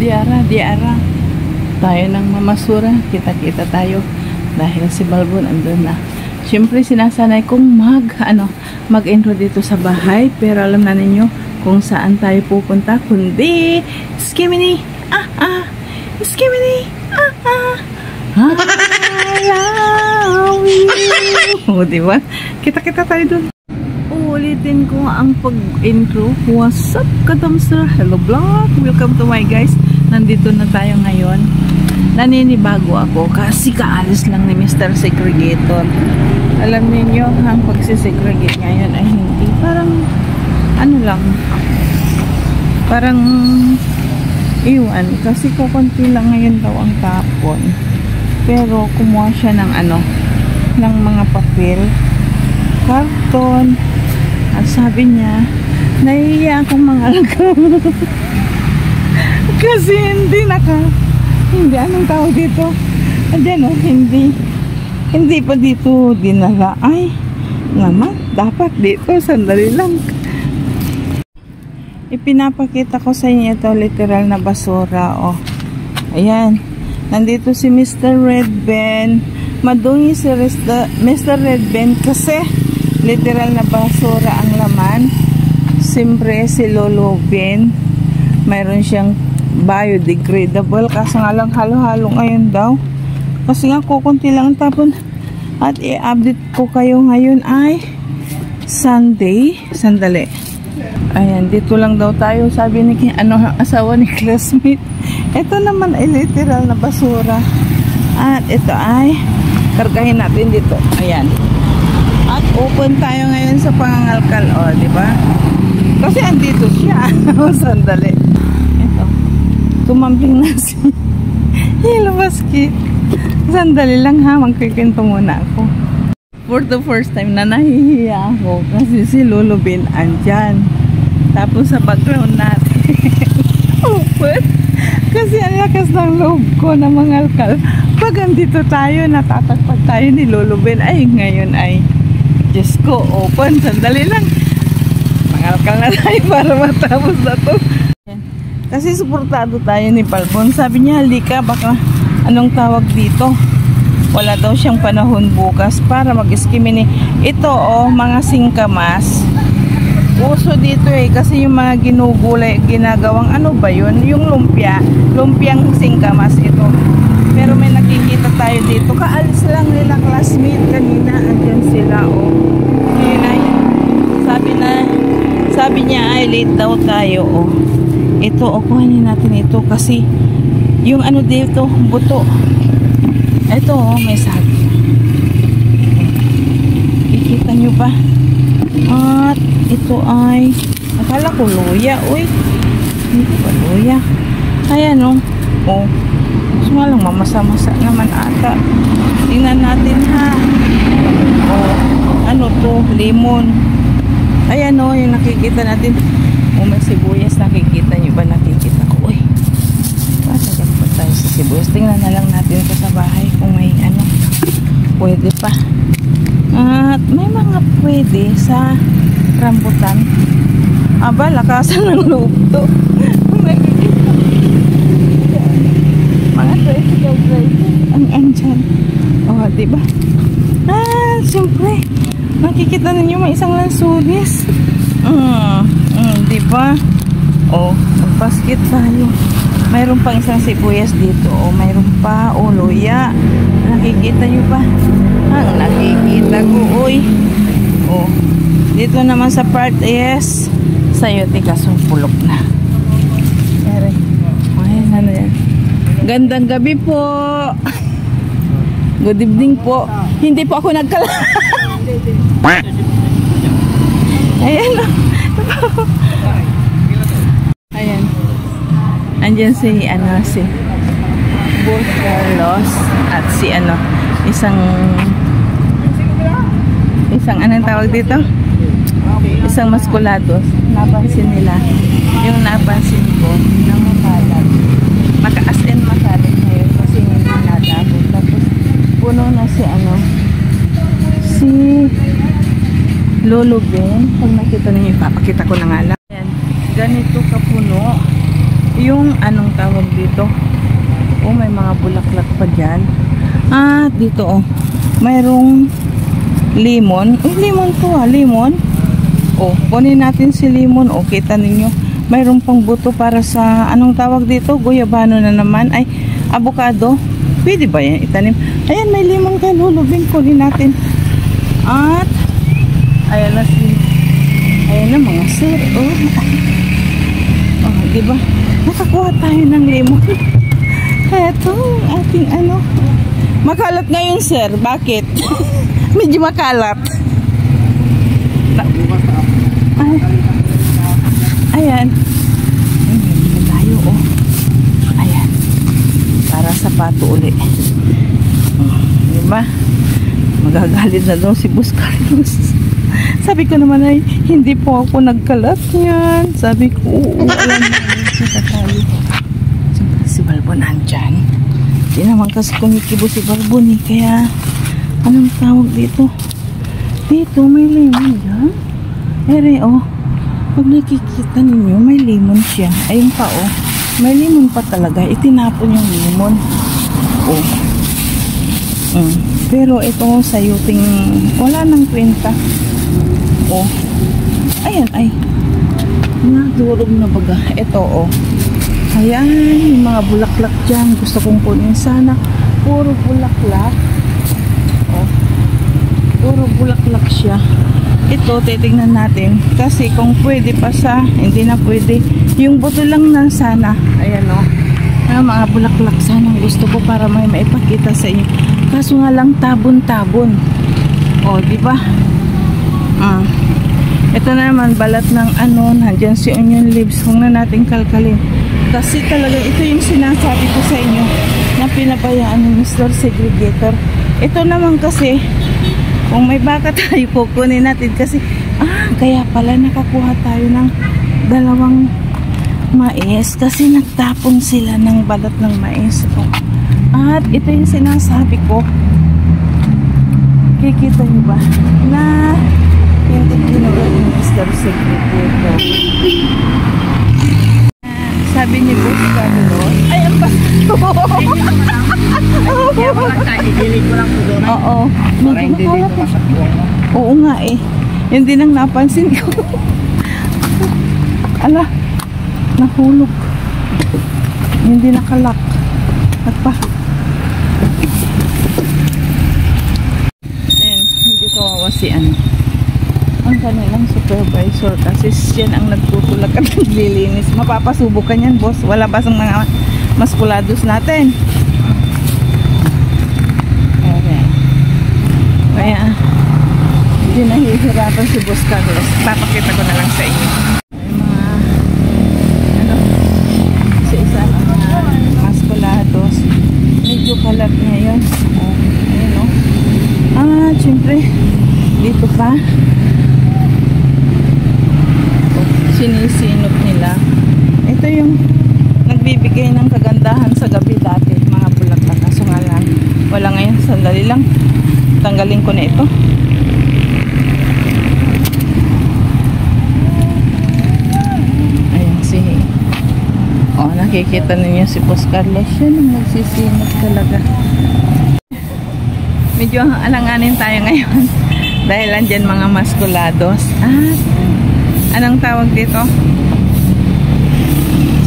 Diara, diara. Tayo ng mamasura. Kita-kita tayo. Dahil si Balbon andun na. Siyempre, sinasanay kong mag, ano, mag-intro dito sa bahay. Pero alam na ninyo kung saan tayo pupunta. Kundi, skimini, ah, ah, skimini, ah, ah. Halawi. o, diba? Kita-kita tayo dun. Uulitin ko ang pag-intro. What's up, kadamsir? Hello vlog! Welcome to my guys. Nandito na tayo ngayon. Naninibago ako kasi kaalis lang ni Mr. Segregator. Alam niyo ang pagsisegregate ngayon ay hindi. Parang, ano lang, parang iwan. Kasi kukunti lang ngayon daw ang tapon. Pero kumuha siya ng ano, ng mga papel, karton, at sabi niya, nahihiya akong mga alagam. Kasi hindi naka, hindi, anong tawag dito? Ayan o, hindi, hindi pa dito dinala. Ay, naman, dapat dito, sandali lang. Ipinapakita ko sa inyo ito, literal na basura, o. Ayan, nandito si Mr. Red Ben. Madungi si Mr. Red Ben kasi literal na basura ang laman. Siyempre si Lolo Ben mayroon siyang biodegradable. Kasi nga lang halo-halo ngayon daw. Kasi nga kukunti lang tapon. At i-update ko kayo ngayon ay Sunday. Sandali. Ayan dito lang daw tayo sabi ni ano asawa ni classmate. Ito naman ay literal na basura. At ito ay kargahin natin dito. Ayan open tayo ngayon sa pangangalkal, o, oh, di ba? Kasi andito siya. Sandali. Ito. Tumambling na si Hello Basket. Sandali lang ha, magkikinto muna ako. For the first time na nahihiya ako kasi si Lolo Bin andyan. Tapos sa background natin. open. Kasi ang lakas ng loob ko na mangalkal. Pag andito tayo, natatagpag tayo ni Lolo Ben. Ay, ngayon ay Diyos ko, open. Sandali lang. Mangalkal na tayo para matapos na to. Kasi suportado tayo ni Palbon. Sabi niya, halika, baka anong tawag dito. Wala daw siyang panahon bukas para mag-skimini. Ito, oh, mga singkamas. Uso dito eh, kasi yung mga ginugulay, ginagawang ano ba yun? Yung lumpia, lumpiang singkamas ito. Pero may nakikita tayo dito. Kaalis lang nila classmate kanina. Andyan sila, oh. Ngayon ay, sabi na, sabi niya ay late daw tayo, oh. Ito, oh, kuhanin natin ito kasi yung ano dito, buto. Ito, oh, may sabi. Ikita nyo ba? At ito ay, akala ko luya, uy. Hindi pa luya. Ayan, oh. Oh. Gusto nga lang, mamasa-masa naman ata. Tingnan natin ha. Oh, ano to? Lemon. Ayan o, oh, yung nakikita natin. Oh, may sibuyas. Nakikita nyo ba? Nakikita ko. Uy, pasagad pa tayo sa sibuyas. Tingnan na lang natin ito sa bahay kung may ano. Pwede pa. At may mga pwede sa rambutan. Aba, lakasan ng loob to. Ang andyan oh diba ah siyempre makikita ninyo may isang lansunis mm, mm, diba oh magbasket tayo. Mayroon pang isang sibuyas dito. Oh mayroon pa. Oh luya. Nakikita nyo ba? Ang nakikita ko oy oh dito naman sa part is sayote kasong pulok na Ayan, ano yan Gandang gabi po. Good evening po. Hindi po ako nagkala. Ayan. Ayan. Andiyan si ano si Bull Carlos at si ano isang isang anong tawag dito? Isang maskulados. Napansin nila. Yung napansin ko na makalat. Maka as in makalat ngayon kasi hindi nadabot. Tapos puno na si ano si Lolo Ben. Pag nakita ninyo, ipapakita ko na nga lang. Ayan. Ganito kapuno. Yung anong tawag dito? Oh may mga bulaklak pa dyan. Ah dito oh. Mayroong limon. Uy limon to ah limon. Oh kunin natin si limon. Oh kita ninyo. Mayroong pang buto para sa anong tawag dito? Guyabano na naman. Ay avocado. Pwede ba yan itanim? Ayan may limon kay lulubin kunin natin at ayan na si ayan na mga sir oh. Oh diba? Nakakuha tayo ng limon eto ating ano. Makalat ngayon sir bakit? Medyo makalat. Ay. ayan. Ayan tayo oh. Ayan. Para sa pato uli. Oh, diba magagalit na daw si Bus Carlos. Sabi ko naman ay hindi po ako nagkalat yan sabi ko oo alam mo si Balbon nandyan. Hindi naman kasi kumikibo si Balbon eh kaya anong tawag dito? Dito may lemon dyan. Ere oh pag nakikita ninyo may lemon siya. Ayun pa oh may lemon pa talaga. Itinapon yung lemon. Oh pero ito sa yuting wala nang kwenta. Oh ayan ay. Nadurog na baga. Ito oh ayan yung mga bulaklak dyan. Gusto kong kunin sana. Puro bulaklak. Oh puro bulaklak siya. Ito titignan natin. Kasi kung pwede pa sa hindi na pwede. Yung buto lang na sana. Ayan o. Ah, mga bulaklak sana gusto ko para may maipakita sa inyo kaso nga lang tabon-tabon o di ba ah. ito na naman balat ng ano nandyan si onion leaves kung na natin kalkalin kasi talaga ito yung sinasabi ko sa inyo na pinabayaan ng Mr. Segregator ito naman kasi kung may baka tayo kukunin natin kasi ah kaya pala nakakuha tayo ng dalawang mais kasi nagtapon sila ng balat ng mais oh. At ito yung sinasabi ko kikita nyo ba na hindi kinuha ni Mr. Secretary sabi ni Boss Carlos ay ang pasto Kaya ko lang tayo, idilig ko lang po doon. oo Para hindi eh. masakyan. Oo nga eh. Yun din ang napansin ko. Ala, nahulog. Hindi nakalak. At pa. Ayan, medyo kawawa si ano. Ang kanilang supervisor kasi siya ang nagtutulak at naglilinis. Mapapasubukan yan, boss. Wala ba sa mga maskulados natin? Okay. Kaya, hindi nahihirapan si Boss Carlos. Papakita ko na lang sa inyo. Ano, kalat ngayon. Oh, ayun oh. Ah, syempre, dito pa. Sinisinop nila. Ito yung nagbibigay ng kagandahan sa gabi dati, mga bulaklak. Kaso nga lang, wala ngayon. Sandali lang. Tanggalin ko na ito. Ayan si Oh, nakikita ninyo si Boss Carlos. Yan ang nagsisinot talaga. Medyo alanganin tayo ngayon. Dahil andyan mga maskulados. Ah, anong tawag dito?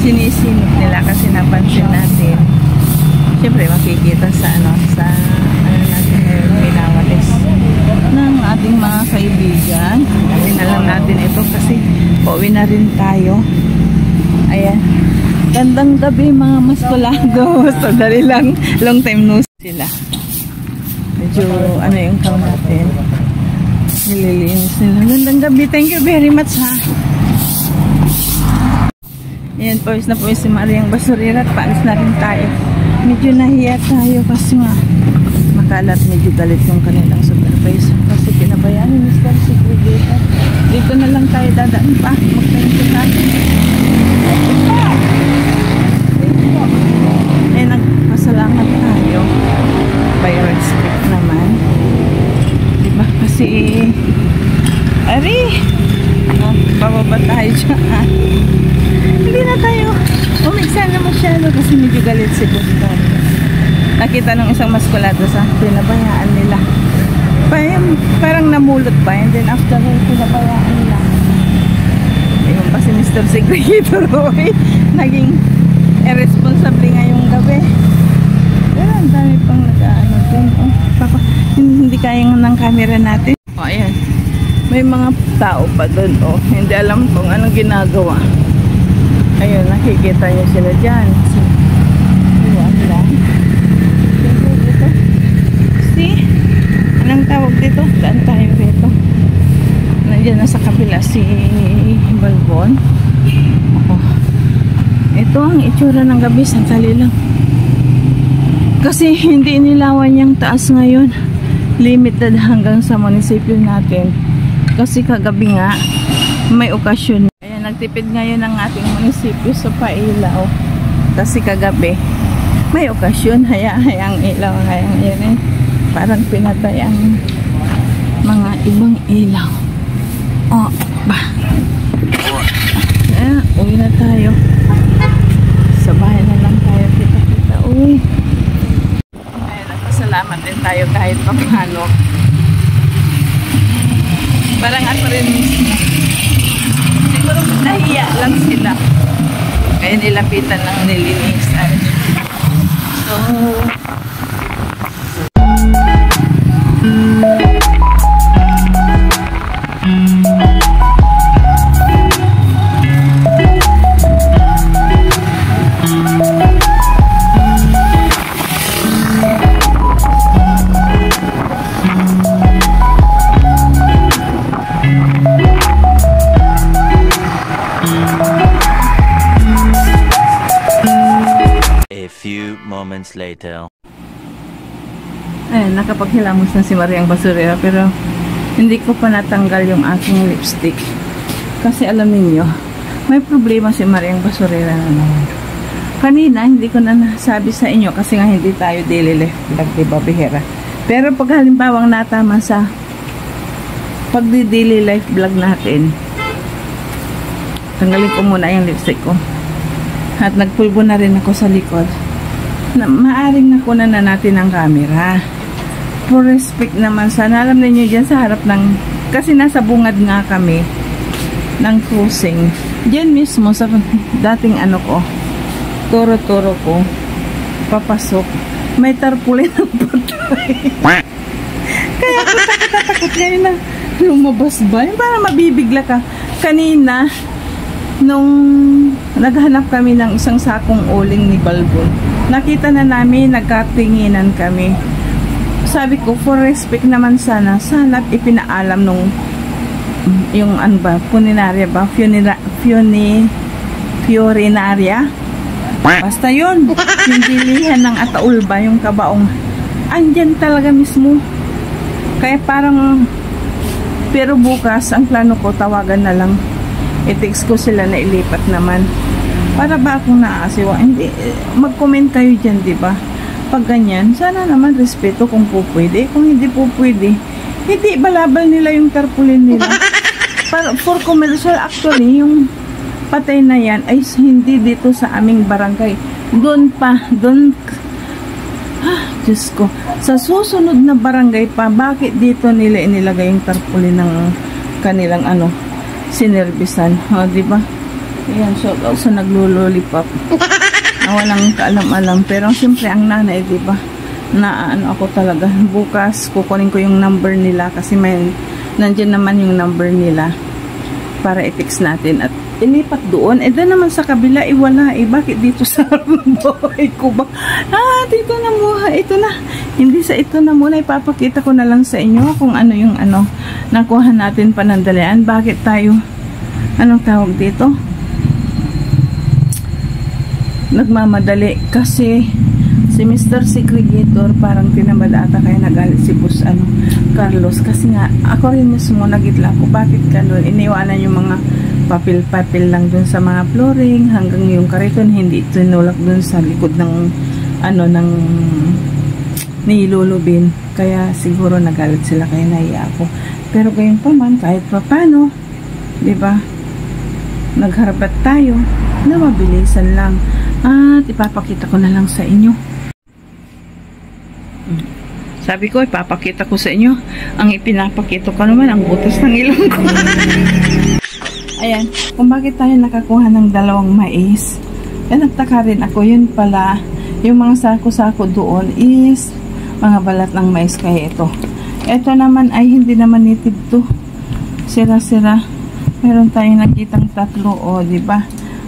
Sinisinot nila kasi napansin natin. Siyempre makikita sa ano, sa ano natin ngayon, minawalis ng ating mga kaibigan. Lang natin ito kasi pauwi na rin tayo. Ayan. Gandang gabi mga maskulado. Sandali lang. Long time no sila. Medyo ano yung count natin. Nililinis nila. Gandang gabi. Thank you very much ha. Ayan, pawis na pawis si Mariang Basurira at paalis na rin tayo. Medyo nahiya tayo kasi nga makalat medyo galit yung kanilang supervisor kasi pinabayaan ni Mr. Segregator. Dito na lang tayo dadaan pa. Magtayin ko tayo. Eh, nagpasalamat tayo. By respect naman. Kasi, Ari! Oh, bababa tayo dyan. Hindi na tayo Umiksa na masyado kasi medyo galit si Bundan. Nakita ng isang maskulado sa pinabayaan nila. Parang, parang namulot pa and then after that, pinabayaan nila. Ayun pa si Mr. Segregator Roy. Naging irresponsible ngayong gabi. Pero ang dami pang nag-ano dun. Oh, hindi, kaya ng camera natin. Oh, ayan. May mga tao pa dun. Oh, hindi alam kung anong ginagawa. Ayun, nakikita niyo sila dyan. So, wala. Dito. See? Anong tawag dito? Daan tayo rito. Nandiyan na sa kabila si Balbon. Ako. Ito ang itsura ng gabi. Sandali lang. Kasi hindi nilawan yung taas ngayon. Limited hanggang sa munisipyo natin. Kasi kagabi nga, may okasyon. Ayan, nagtipid ngayon ng ating munisipyo sa Pailaw. Kasi kagabi, may okasyon. Haya-hayang ilaw. Hayang yun eh. Parang pinatay ang mga ibang ilaw. Oh, ba. Ayan, uwi na tayo. Sa bahay na lang tayo kita-kita. Uwi. Ayan, nagpasalamat din tayo kahit pa paano. Parang ako rin. Siguro nahiya lang sila. Kaya nilapitan ng nilinisan. So, later. Ayan, nakapaghilamos na si Mariang Basurera pero hindi ko pa natanggal yung aking lipstick. Kasi alam niyo may problema si Mariang Basurera na naman. Kanina, hindi ko na nasabi sa inyo kasi nga hindi tayo daily life vlog, diba, Bihera? Pero pag halimbawang natama sa pagdi-daily life vlog natin, tanggalin ko muna yung lipstick ko. At nagpulbo na rin ako sa likod. Na, maaring nakuna na natin ang camera. For respect naman sana. Alam niyo dyan sa harap ng... Kasi nasa bungad nga kami ng cruising. Diyan mismo sa dating ano ko, toro-toro ko, papasok. May tarpulin ng patay. Kaya ako takot-takot ngayon na lumabas ba? Para mabibigla ka. Kanina, nung naghanap kami ng isang sakong uling ni Balbon, nakita na namin, nagkatinginan kami. Sabi ko, for respect naman sana, sana ipinaalam nung yung ano ba, funeraria ba? Funera, funi, fiorinaria? Basta yun. Yung ng ataul ba, yung kabaong. Andyan talaga mismo. Kaya parang, pero bukas, ang plano ko, tawagan na lang i-text ko sila na ilipat naman. Para ba akong naaasiwa? Hindi, mag-comment kayo dyan, di ba? Pag ganyan, sana naman respeto kung po pwede. Kung hindi po pwede, hindi balabal nila yung tarpaulin nila. Para, for commercial, actually, yung patay na yan ay hindi dito sa aming barangay. Doon pa, doon, ah, Diyos ko. Sa susunod na barangay pa, bakit dito nila inilagay yung tarpaulin ng kanilang ano, sinerbisan. O, di ba? Ayan, out sa naglulolipop. na walang kaalam-alam. Pero, siyempre, ang nanay, di ba? Na, ano ako talaga. Bukas, kukunin ko yung number nila kasi may, nandyan naman yung number nila para i-text natin at ilipat doon. Eh, doon naman sa kabila, eh, wala. Eh, bakit dito sa buhay ko ba? Ah, dito na muna. Ito na. Hindi sa ito na muna. Ipapakita ko na lang sa inyo kung ano yung ano, nakuha natin panandalian. Bakit tayo, anong tawag dito? Nagmamadali. Kasi, si Mr. Segregator parang tinamad ata kaya nagalit si Boss ano, Carlos. Kasi nga, ako rin mismo nagitla ko. Bakit ganun? Iniwanan yung mga papel-papel lang dun sa mga flooring hanggang yung kariton hindi tinulak dun sa likod ng ano ng nilulubin kaya siguro nagalit sila kaya naiya ako pero gayon pa man kahit pa paano ba nagharap tayo na mabilisan lang. At ipapakita ko na lang sa inyo. Sabi ko, ipapakita ko sa inyo. Ang ipinapakita ko naman, ang butas ng ilong ko. Ayan, kung bakit tayo nakakuha ng dalawang mais. Eh, nagtaka rin ako, yun pala, yung mga sako-sako doon is mga balat ng mais kaya ito. Ito naman ay hindi naman native to. Sira-sira. Meron tayong nakitang tatlo, o, di ba?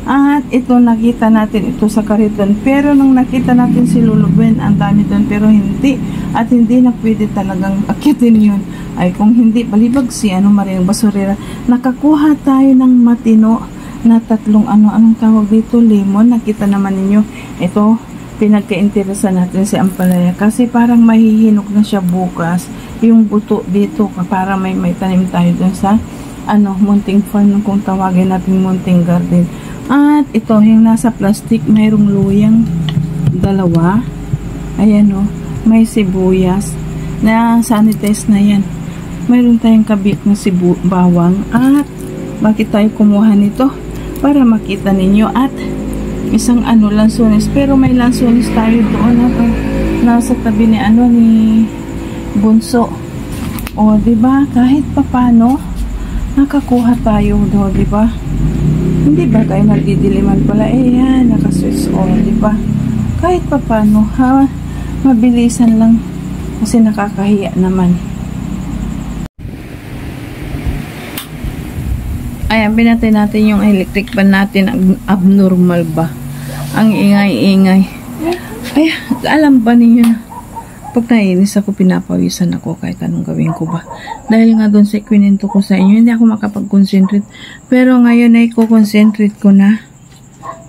At ito nakita natin ito sa kariton. Pero nung nakita natin si Lulubin, ang dami doon pero hindi. At hindi na pwede talagang akitin yun. Ay kung hindi, balibag si ano Mariang Basurera. Nakakuha tayo ng matino na tatlong ano, anong tawag dito, lemon. Nakita naman ninyo. Ito, pinagka-interesa natin si Ampalaya kasi parang mahihinog na siya bukas yung buto dito para may may tanim tayo dun sa ano, munting farm kung tawagin natin munting garden at ito yung nasa plastic mayroong luyang dalawa. Ayan o oh, may sibuyas. Na sanitize na yan. Mayroon tayong kabit na sibu bawang. At bakit tayo kumuha nito? Para makita ninyo. At isang ano lansones pero may lansones tayo doon na nasa tabi ni ano ni bunso. O di ba? Kahit papano nakakuha tayo do di ba hindi ba tayo nagdidiliman pala eh yan nakaswitch on di ba kahit papano ha mabilisan lang kasi nakakahiya naman Ayan, binatay natin yung electric pan natin. Abnormal ba? Ang ingay-ingay. Ay, alam ba ninyo na? Pag nainis ako, pinapawisan ako kahit anong gawin ko ba. Dahil nga doon sa kwininto ko sa inyo, hindi ako makapag-concentrate. Pero ngayon ay ko-concentrate ko na.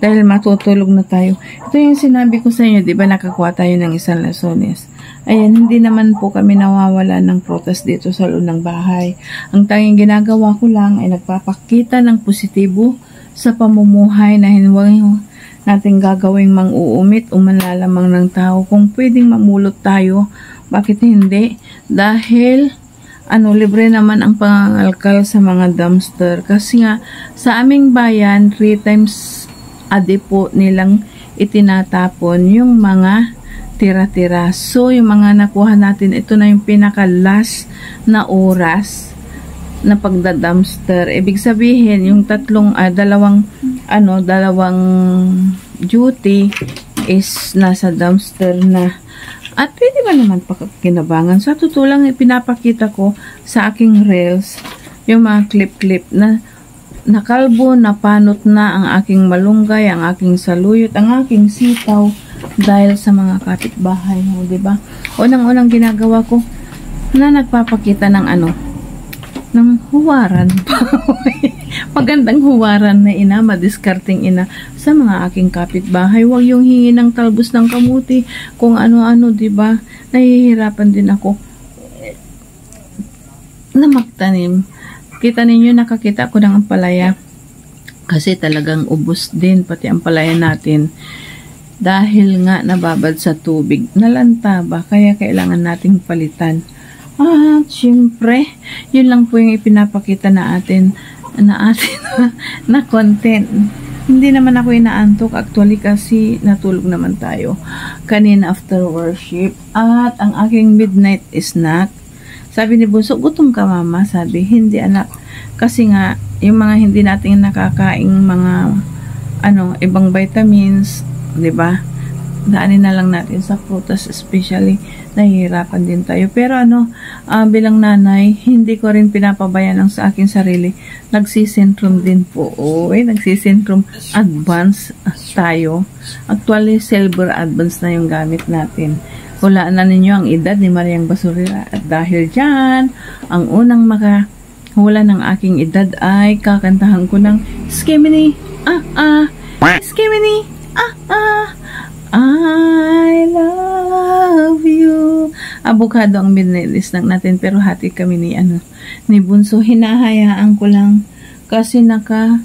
Dahil matutulog na tayo. Ito yung sinabi ko sa inyo, di ba nakakuha tayo ng isang lesones. Ayan, hindi naman po kami nawawala ng protest dito sa loob ng bahay. Ang tanging ginagawa ko lang ay nagpapakita ng positibo sa pamumuhay na hinuwag natin gagawing mang-uumit o manlalamang ng tao. Kung pwedeng mamulot tayo, bakit hindi? Dahil ano, libre naman ang pangangalkal sa mga dumpster. Kasi nga, sa aming bayan, 3 times a day po nilang itinatapon yung mga tira-tira. So, yung mga nakuha natin, ito na yung pinaka-last na oras na pagda-dumpster. Ibig sabihin, yung tatlong, uh, dalawang, ano, dalawang duty is nasa dumpster na. At pwede ba naman pakinabangan? Sa tutulang, ipinapakita ko sa aking reels, yung mga clip-clip na nakalbo, napanot na ang aking malunggay, ang aking saluyot, ang aking sitaw dahil sa mga kapitbahay mo, 'di ba? Unang-unang ginagawa ko na nagpapakita ng ano ng huwaran magandang huwaran na ina, madiskarting ina sa mga aking kapitbahay. Huwag yung hingi ng talbos ng kamuti, kung ano-ano, 'di ba? Nahihirapan din ako na magtanim Kita ninyo nakakita ko ng ampalaya. Kasi talagang ubos din pati ang palaya natin. Dahil nga nababad sa tubig. Nalanta ba? Kaya kailangan nating palitan. At syempre, yun lang po yung ipinapakita na atin na atin na content. Hindi naman ako inaantok actually kasi natulog naman tayo kanina after worship. At ang aking midnight snack sabi ni Bunso, gutom ka mama. Sabi, hindi anak. Kasi nga, yung mga hindi natin nakakaing mga ano, ibang vitamins, 'di ba? Daanin na lang natin sa prutas especially nahihirapan din tayo. Pero ano, uh, bilang nanay, hindi ko rin pinapabayan ang sa akin sarili. Nagsisintrum din po. O, eh, nagsisintrum advance tayo. Actually, silver advance na yung gamit natin. Hulaan na ninyo ang edad ni Mariang Basurira at dahil dyan, ang unang makahula ng aking edad ay kakantahan ko ng Skimini, ah ah, Skimini, ah ah, I love you. Abukado ang midnight list lang natin pero hati kami ni ano, ni Bunso. Hinahayaan ko lang kasi naka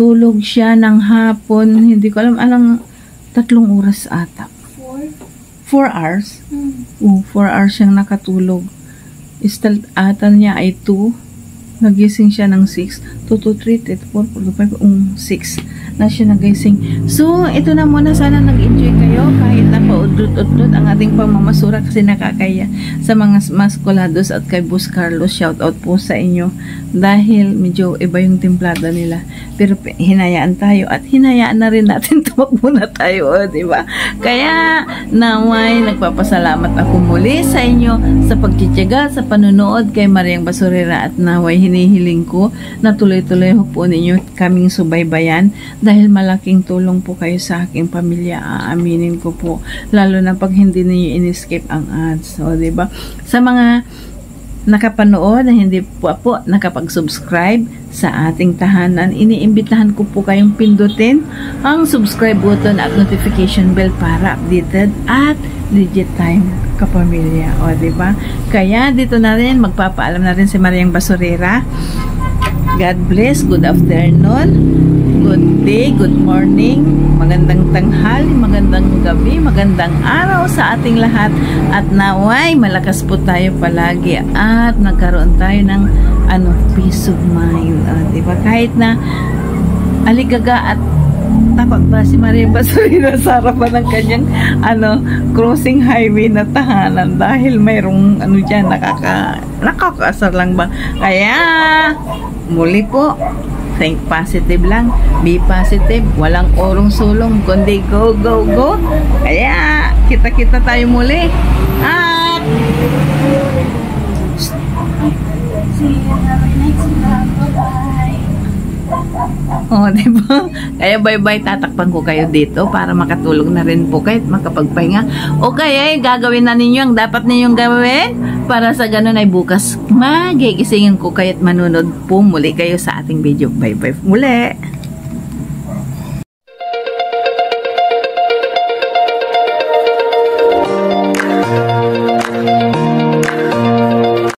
tulog siya ng hapon. Hindi ko alam, alang tatlong oras ata. 4 hours. Mm. Oh, 4 hours siyang nakatulog. Start ata niya ay 2. Nagising siya ng 6. 2 to 3, 3 to 4, 4 to 5, um, 6 na siya nagising. So, ito na muna. Sana nag-enjoy kayo kahit na paudlot-udlot ang ating pamamasura kasi nakakaya sa mga maskulados at kay Bus Carlos. Shout out po sa inyo dahil medyo iba yung templada nila. Pero hinayaan tayo at hinayaan na rin natin tumakbo na tayo, oh, di ba? Kaya naway nagpapasalamat ako muli sa inyo sa pagtitiyaga, sa panonood kay Mariang Basurera at naway hinihiling ko na tuloy-tuloy po ninyo kaming subaybayan dahil malaking tulong po kayo sa aking pamilya. Aaminin ko po. Lalo na pag hindi niyo in-escape ang ads. So, ba? Sa mga nakapanood na hindi po po nakapag-subscribe sa ating tahanan, iniimbitahan ko po kayong pindutin ang subscribe button at notification bell para updated at legit time kapamilya. O, ba? Kaya dito na rin, magpapaalam na rin si Mariang Basurera. God bless, good afternoon, good day, good morning, magandang tanghali, magandang gabi, magandang araw sa ating lahat at naway malakas po tayo palagi at nagkaroon tayo ng ano, peace of mind. Uh, diba? Kahit na aligaga at takot ba si Maria Basurina sa harapan ng kanyang ano, crossing highway na tahanan dahil mayroong ano dyan, nakaka, nakakaasar lang ba? Kaya, muli po, think positive lang, be positive, walang orong sulong, kundi go, go, go. Kaya, kita-kita tayo muli. At, See you next vlog. Bye-bye. Oh, di ba? Kaya bye-bye tatakpan ko kayo dito para makatulong na rin po kayo at makapagpahinga. O kaya eh, gagawin na ninyo ang dapat ninyong gawin para sa ganun ay bukas magigisingin ko kayo at manunod po muli kayo sa ating video. Bye-bye muli!